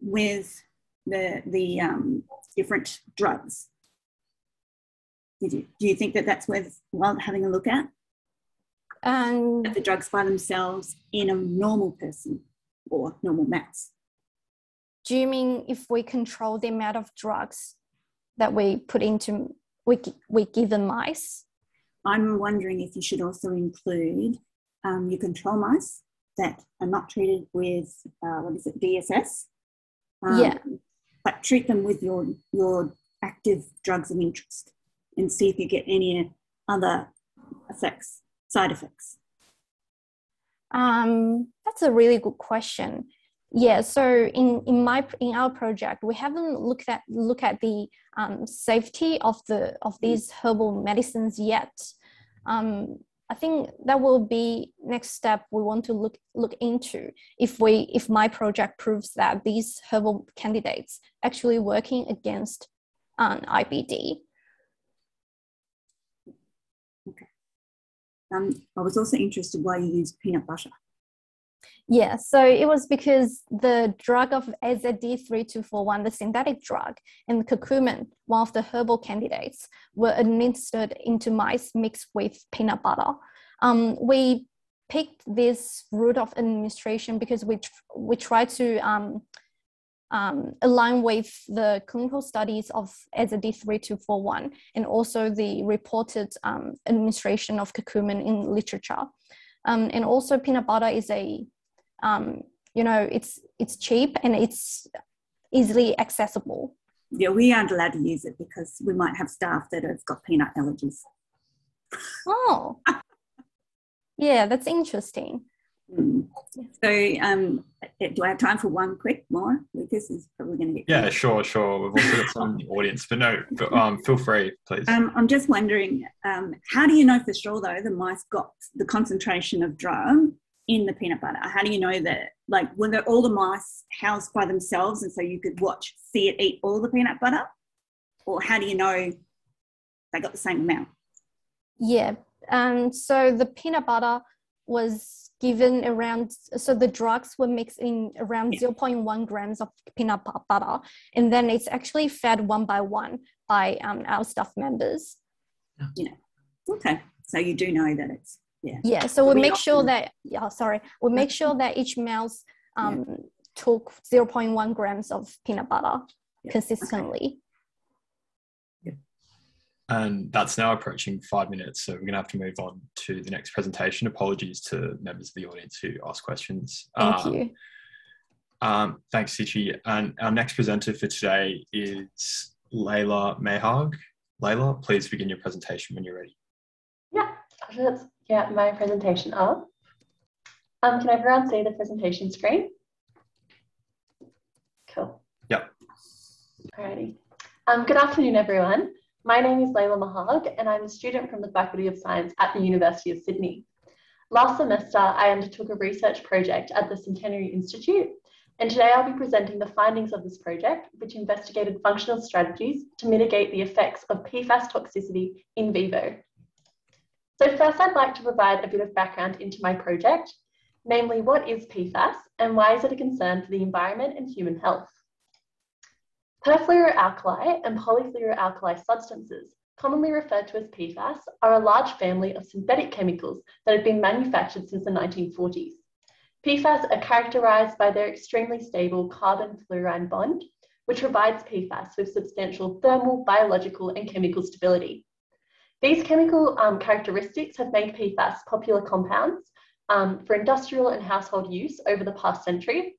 with the the um, different drugs? Did you, do you think that that's worth well having a look at? Um, At the drugs by themselves in a normal person or normal mouse? do you mean if we control the amount of drugs that we put into we, we give the mice? I'm wondering if you should also include um, your control mice that are not treated with uh, what is it DSS? Um, Yeah. But treat them with your your active drugs of interest and see if you get any other effects, side effects. Um, that's a really good question. Yeah, so in, in my in our project, we haven't looked at look at the um, safety of the of these herbal medicines yet. Um, I think that will be next step we want to look look into if we if my project proves that these herbal candidates actually working against um, IBD. Um, I was also interested why you use peanut butter. Yeah, so it was because the drug of AZD3241, the synthetic drug, and curcumin, one of the herbal candidates, were administered into mice mixed with peanut butter. Um, we picked this route of administration because we, tr- we try to um, um, align with the clinical studies of AZD3241 and also the reported um, administration of curcumin in literature. Um, and also peanut butter is a um, you know it's it's cheap and it's easily accessible Yeah, we aren't allowed to use it because we might have staff that have got peanut allergies. oh (laughs) yeah that's interesting Mm. So, um, do I have time for one quick more? Lucas is probably going to get. Yeah, sure, sure. We've also got some in the audience, but no, but, um, feel free, please. Um, I'm just wondering, um, how do you know for sure though the mice got the concentration of drug in the peanut butter? How do you know that? Like, were there all the mice housed by themselves, and so you could watch, see it eat all the peanut butter, or how do you know they got the same amount? yeah and so the peanut butter was given around so the drugs were mixed in around Yeah. 0.1 grams of peanut butter and then it's actually fed one by one by um, our staff members Yeah. Okay, so you do know that it's yeah. Yeah, so we we make sure that yeah, sorry, we make sure that each mouse um, took 0.1 grams of peanut butter Yeah, consistently. And that's now approaching five minutes, so we're going to have to move on to the next presentation. Apologies to members of the audience who asked questions. Thank Um, you. Um, thanks, Siqi. And our next presenter for today is Leyla Meharg. Leyla, please begin your presentation when you're ready. Yeah, let's get my presentation up. Um, can everyone see the presentation screen? Cool. Yep. Alrighty. Um, good afternoon, everyone. My name is Leyla Meharg, and I'm a student from the Faculty of Science at the University of Sydney. Last semester, I undertook a research project at the Centenary Institute, and today I'll be presenting the findings of this project, which investigated functional strategies to mitigate the effects of PFAS toxicity in vivo. So first I'd like to provide a bit of background into my project, namely what is PFAS and why is it a concern for the environment and human health? Perfluoroalkyl and polyfluoroalkyl substances, commonly referred to as PFAS, are a large family of synthetic chemicals that have been manufactured since the 1940s. PFAS are characterized by their extremely stable carbon fluorine bond, which provides PFAS with substantial thermal, biological, and chemical stability. These chemical um, characteristics have made PFAS popular compounds um, for industrial and household use over the past century.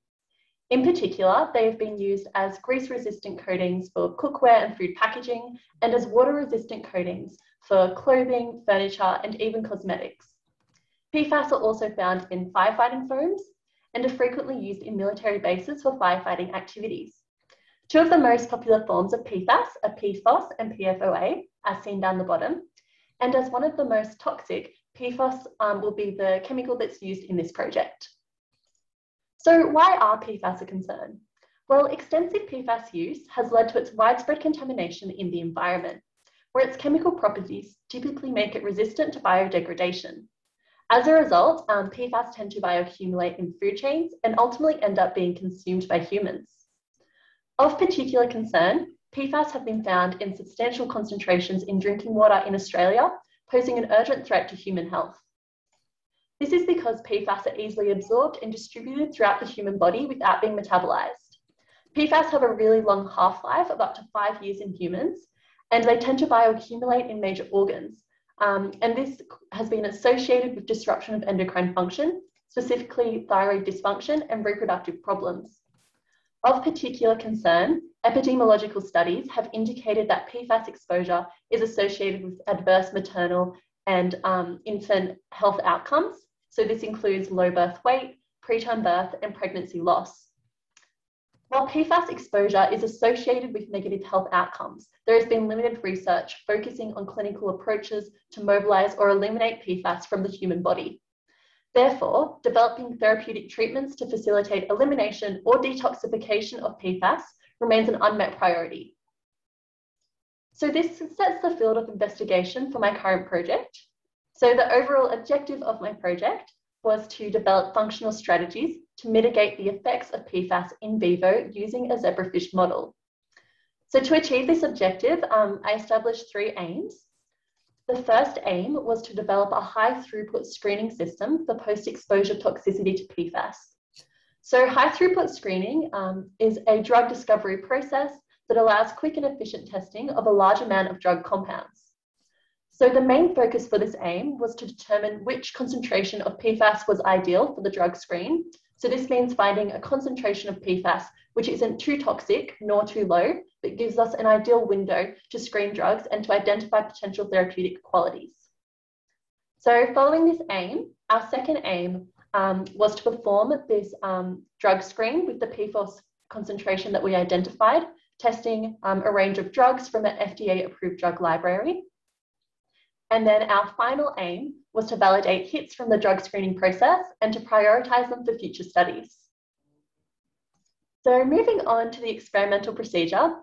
In particular, they have been used as grease resistant coatings for cookware and food packaging, and as water resistant coatings for clothing, furniture, and even cosmetics. PFAS are also found in firefighting foams and are frequently used in military bases for firefighting activities. Two of the most popular forms of PFAS are PFOS and PFOA, as seen down the bottom. And as one of the most toxic, PFOS um, will be the chemical that's used in this project. So why are PFAS a concern? Well, extensive PFAS use has led to its widespread contamination in the environment, where its chemical properties typically make it resistant to biodegradation. As a result, um, PFAS tend to bioaccumulate in food chains and ultimately end up being consumed by humans. Of particular concern, PFAS have been found in substantial concentrations in drinking water in Australia, posing an urgent threat to human health. This is because PFAS are easily absorbed and distributed throughout the human body without being metabolized. PFAS have a really long half-life of up to five years in humans, and they tend to bioaccumulate in major organs. Um, and this has been associated with disruption of endocrine function, specifically thyroid dysfunction and reproductive problems. Of particular concern, epidemiological studies have indicated that PFAS exposure is associated with adverse maternal and um, infant health outcomes. So this includes low birth weight, preterm birth, and pregnancy loss. While PFAS exposure is associated with negative health outcomes, there has been limited research focusing on clinical approaches to mobilize or eliminate PFAS from the human body. Therefore, developing therapeutic treatments to facilitate elimination or detoxification of PFAS remains an unmet priority. So this sets the field of investigation for my current project. So the overall objective of my project was to develop functional strategies to mitigate the effects of PFAS in vivo using a zebrafish model. So to achieve this objective, um, I established three aims. The first aim was to develop a high throughput screening system for post-exposure toxicity to PFAS. So high throughput screening um, is a drug discovery process that allows quick and efficient testing of a large amount of drug compounds. So the main focus for this aim was to determine which concentration of PFAS was ideal for the drug screen. So this means finding a concentration of PFAS which isn't too toxic nor too low, but gives us an ideal window to screen drugs and to identify potential therapeutic qualities. So following this aim, our second aim um, was to perform this um, drug screen with the PFOS concentration that we identified, testing um, a range of drugs from an FDA approved drug library. And then our final aim was to validate hits from the drug screening process and to prioritize them for future studies. So moving on to the experimental procedure,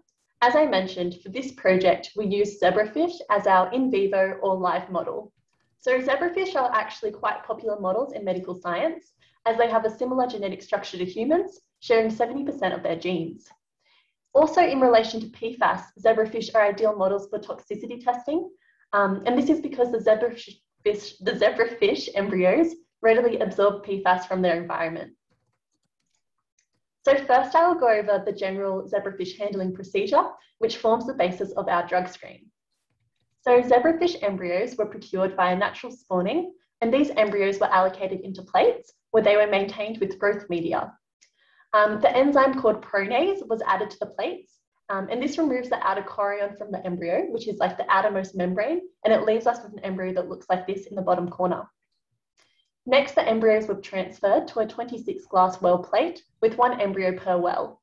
as I mentioned, for this project, we use zebrafish as our in vivo or live model. So zebrafish are actually quite popular models in medical science as they have a similar genetic structure to humans, sharing 70% of their genes. Also in relation to PFAS, zebrafish are ideal models for toxicity testing. Um, and this is because the zebrafish, the zebrafish embryos readily absorb PFAS from their environment. So first I will go over the general zebrafish handling procedure, which forms the basis of our drug screen. So zebrafish embryos were procured via natural spawning, and these embryos were allocated into plates where they were maintained with growth media. Um, the enzyme called pronase was added to the plates, um, and this removes the outer chorion from the embryo, which is like the outermost membrane, and it leaves us with an embryo that looks like this in the bottom corner. Next, the embryos were transferred to a 26 glass well plate with one embryo per well.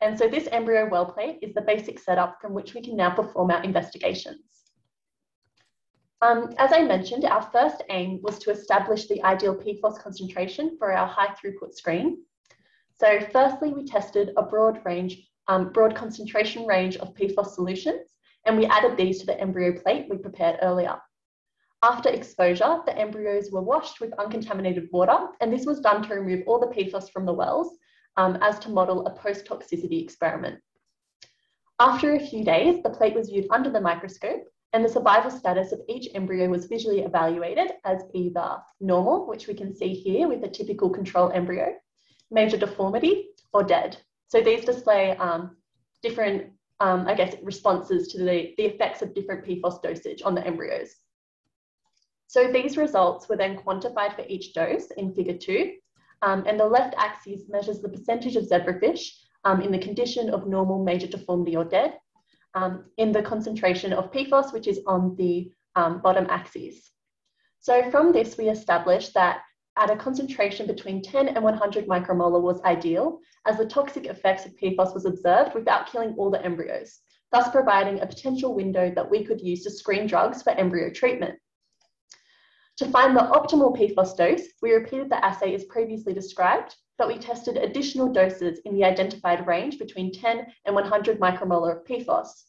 And so this embryo well plate is the basic setup from which we can now perform our investigations. Um, as I mentioned, our first aim was to establish the ideal PFOS concentration for our high throughput screen. So firstly, we tested a broad range, um, broad concentration range of PFOS solutions, and we added these to the embryo plate we prepared earlier. After exposure, the embryos were washed with uncontaminated water, and this was done to remove all the PFAS from the wells um, as to model a post-toxicity experiment. After a few days, the plate was viewed under the microscope and the survival status of each embryo was visually evaluated as either normal, which we can see here with a typical control embryo, major deformity, or dead. So these display um, different, um, I guess, responses to the, the effects of different PFOS dosage on the embryos. So these results were then quantified for each dose in figure two, um, and the left axis measures the percentage of zebrafish um, in the condition of normal major deformity or dead, um, in the concentration of PFOS, which is on the um, bottom axis. So from this, we established that at a concentration between 10 and 100 micromolar was ideal, as the toxic effects of PFOS was observed without killing all the embryos, thus providing a potential window that we could use to screen drugs for embryo treatment. To find the optimal PFOS dose, we repeated the assay as previously described, but we tested additional doses in the identified range between 10 and 100 micromolar of PFOS.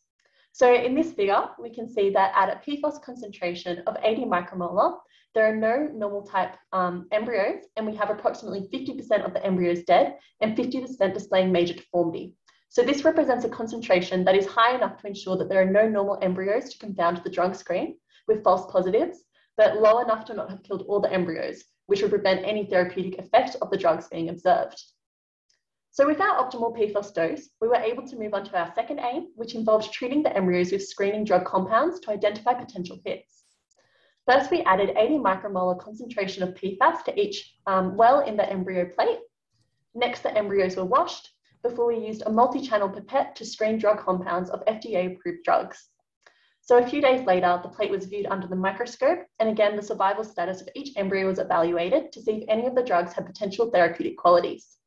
So in this figure, we can see that at a PFOS concentration of 80 micromolar, there are no normal type um, embryos, and we have approximately 50% of the embryos dead and 50% displaying major deformity. So this represents a concentration that is high enough to ensure that there are no normal embryos to confound the drug screen with false positives, but low enough to not have killed all the embryos, which would prevent any therapeutic effect of the drugs being observed. So with our optimal PFOS dose, we were able to move on to our second aim, which involves treating the embryos with screening drug compounds to identify potential hits. First, we added 80 micromolar concentration of PFAS to each um, well in the embryo plate. Next, the embryos were washed before we used a multi-channel pipette to screen drug compounds of FDA-approved drugs. So a few days later, the plate was viewed under the microscope, and again, the survival status of each embryo was evaluated to see if any of the drugs had potential therapeutic qualities.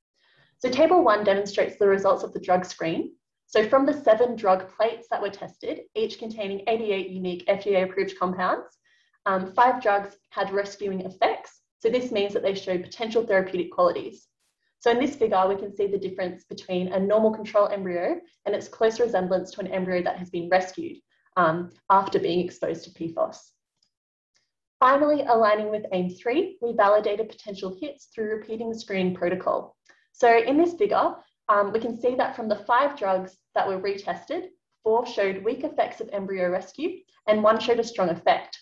So table one demonstrates the results of the drug screen. So from the seven drug plates that were tested, each containing 88 unique FDA-approved compounds, um, five drugs had rescuing effects. So this means that they show potential therapeutic qualities. So in this figure, we can see the difference between a normal control embryo and its close resemblance to an embryo that has been rescued um, after being exposed to PFOS. Finally, aligning with aim three, we validated potential hits through repeating the screening protocol. So in this figure, um, we can see that from the five drugs that were retested, four showed weak effects of embryo rescue and one showed a strong effect.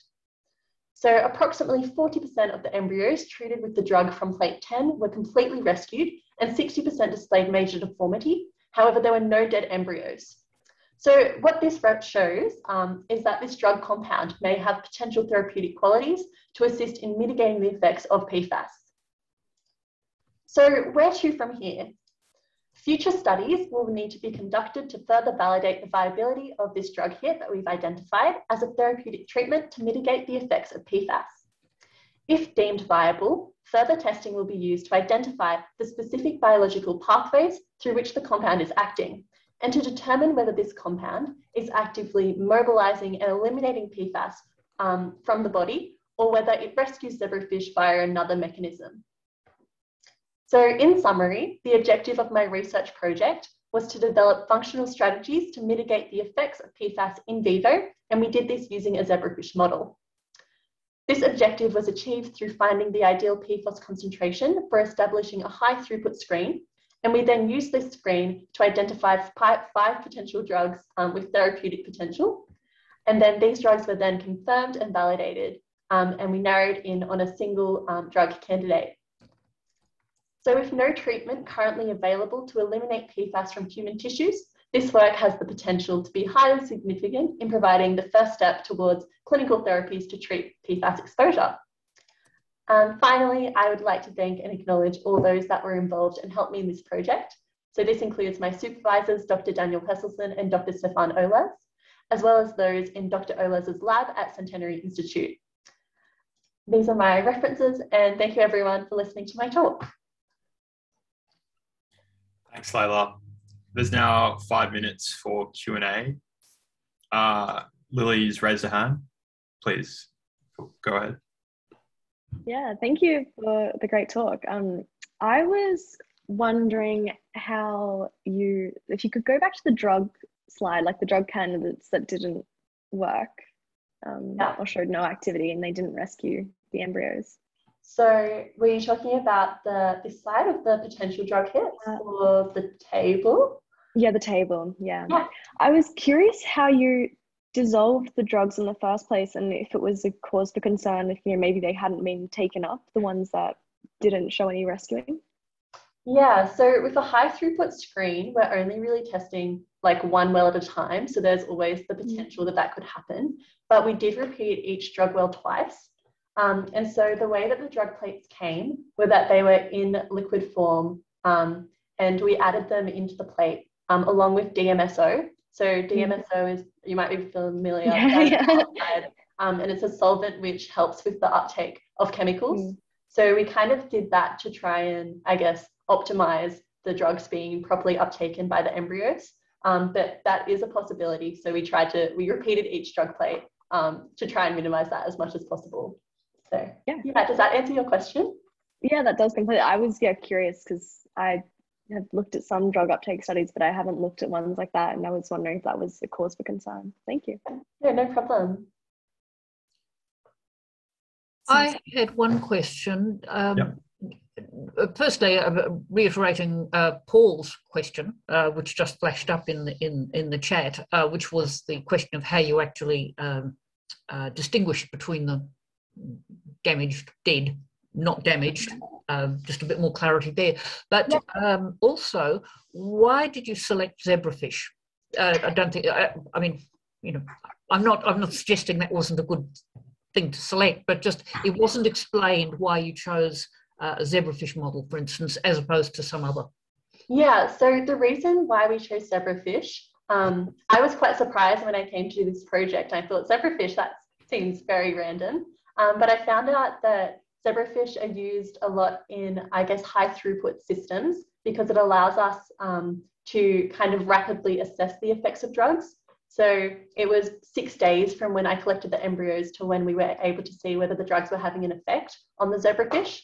So approximately 40% of the embryos treated with the drug from plate 10 were completely rescued and 60% displayed major deformity. However, there were no dead embryos. So what this shows um, is that this drug compound may have potential therapeutic qualities to assist in mitigating the effects of PFAS. So where to from here? Future studies will need to be conducted to further validate the viability of this drug here that we've identified as a therapeutic treatment to mitigate the effects of PFAS. If deemed viable, further testing will be used to identify the specific biological pathways through which the compound is acting and to determine whether this compound is actively mobilizing and eliminating PFAS um, from the body or whether it rescues zebrafish via another mechanism. So in summary, the objective of my research project was to develop functional strategies to mitigate the effects of PFAS in vivo, and we did this using a zebrafish model. This objective was achieved through finding the ideal PFOS concentration for establishing a high throughput screen and we then use this screen to identify five potential drugs um, with therapeutic potential. And then these drugs were then confirmed and validated, um, and we narrowed in on a single um, drug candidate. So with no treatment currently available to eliminate PFAS from human tissues, this work has the potential to be highly significant in providing the first step towards clinical therapies to treat PFAS exposure. Um, finally, I would like to thank and acknowledge all those that were involved and helped me in this project. So this includes my supervisors, Dr. Daniel Hesselson and Dr. Stefan Oehlers, as well as those in Dr. Oehlers's lab at Centenary Institute. These are my references and thank you everyone for listening to my talk. Thanks, Leyla. There's now five minutes for Q&A. Uh, Lily's raised a hand. Please, go ahead. Yeah, thank you for the great talk. Um, I was wondering how you, if you could go back to the drug slide, like the drug candidates that didn't work um, yeah. or showed no activity and they didn't rescue the embryos. So were you talking about the this slide of the potential drug hits uh, or the table? Yeah, the table. Yeah. yeah. I was curious how you dissolved the drugs in the first place and if it was a cause for concern if you know maybe they hadn't been taken up the ones that didn't show any rescuing yeah so with a high throughput screen we're only really testing like one well at a time. So there's always the potential that that could happen. But we did repeat each drug well twice. Um, and so the way that the drug plates came were that they were in liquid form um, and we added them into the plate um, along with DMSO. So DMSO is, you might be familiar, yeah, yeah. Um, and it's a solvent which helps with the uptake of chemicals. Mm. So we kind of did that to try and, I guess, optimize the drugs being properly uptaken by the embryos. Um, but that is a possibility. So we tried to, we repeated each drug plate um, to try and minimize that as much as possible. So yeah. yeah, does that answer your question? Yeah, that does completely. I was yeah curious because I have looked at some drug uptake studies, but I haven't looked at ones like that, and I was wondering if that was a cause for concern. Thank you. Yeah, no problem. I had one question. Um, yep. Firstly, uh, reiterating uh, Paul's question, uh, which just flashed up in the in in the chat, uh, which was the question of how you actually um, uh, distinguish between the damaged, dead, not damaged. Um, just a bit more clarity there. But um, also, why did you select zebrafish? I don't think. I, I mean, you know, I'm not. I'm not suggesting that wasn't a good thing to select, but just it wasn't explained why you chose uh, a zebrafish model, for instance, as opposed to some other? Yeah, so the reason why we chose zebrafish, um, I was quite surprised when I came to this project. I thought zebrafish, that seems very random. Um, but I found out that zebrafish are used a lot in, I guess, high throughput systems because it allows us um, to kind of rapidly assess the effects of drugs. So it was six days from when I collected the embryos to when we were able to see whether the drugs were having an effect on the zebrafish.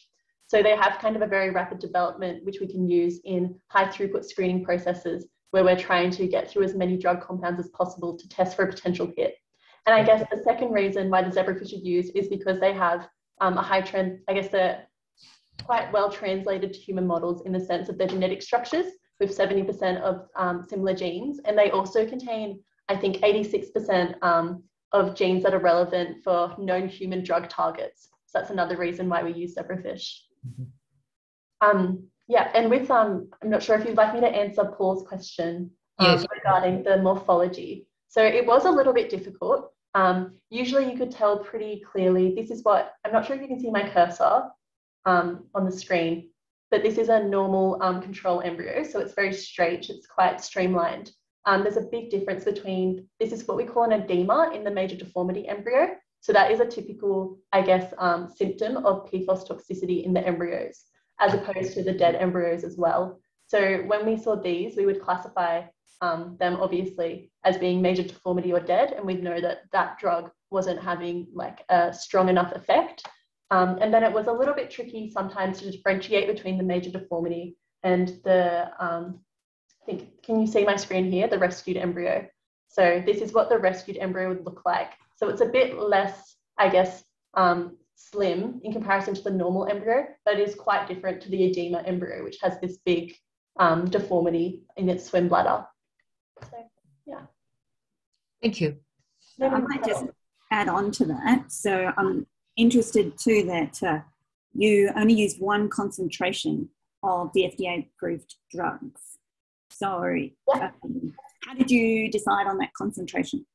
So they have kind of a very rapid development, which we can use in high throughput screening processes where we're trying to get through as many drug compounds as possible to test for a potential hit. And I guess the second reason why the zebrafish are used is because they have um, a high trend, I guess they're quite well translated to human models in the sense of their genetic structures with 70% of um, similar genes. And they also contain, I think, 86% um, of genes that are relevant for known human drug targets. So that's another reason why we use zebrafish. Mm-hmm. Um, yeah, and with um, I'm not sure if you'd like me to answer Paul's question um, yes. regarding the morphology. So it was a little bit difficult. Um, usually you could tell pretty clearly. This is what I'm not sure if you can see my cursor um, on the screen, but this is a normal um, control embryo. So it's very straight. It's quite streamlined. Um, there's a big difference between this is what we call an edema in the major deformity embryo. So that is a typical, I guess, um, symptom of PFOS toxicity in the embryos, as opposed to the dead embryos as well. So when we saw these, we would classify um, them obviously as being major deformity or dead, and we'd know that that drug wasn't having like a strong enough effect. Um, and then it was a little bit tricky sometimes to differentiate between the major deformity and the, um, I think, can you see my screen here, the rescued embryo? So this is what the rescued embryo would look like so it's a bit less, I guess, um, slim in comparison to the normal embryo, but it is quite different to the edema embryo, which has this big um, deformity in its swim bladder. So, yeah. Thank you. I might just add on to that. So I'm interested too that uh, you only used one concentration of the FDA approved drugs. So um, how did you decide on that concentration?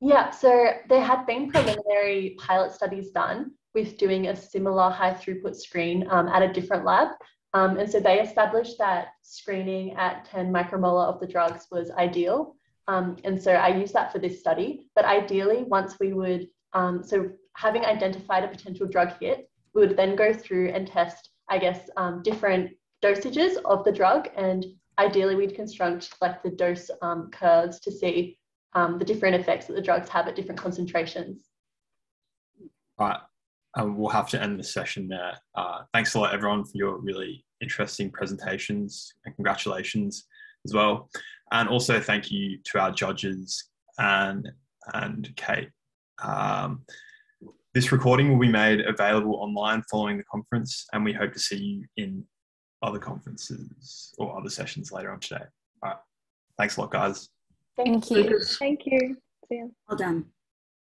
Yeah, so there had been preliminary pilot studies done with doing a similar high throughput screen um, at a different lab. Um, and so they established that screening at 10 micromolar of the drugs was ideal. Um, and so I used that for this study. But ideally, once we would, um, so having identified a potential drug hit, we would then go through and test, I guess, um, different dosages of the drug. And ideally, we'd construct like the dose um, curves to see um, the different effects that the drugs have at different concentrations. Right. Um, we'll have to end the session there. Uh, thanks a lot, everyone, for your really interesting presentations and congratulations as well. And also thank you to our judges and, and Kate. Um, this recording will be made available online following the conference, and we hope to see you in other conferences or other sessions later on today. All right. Thanks a lot, guys. Thank, Thank you. Thank you. See you. Well done.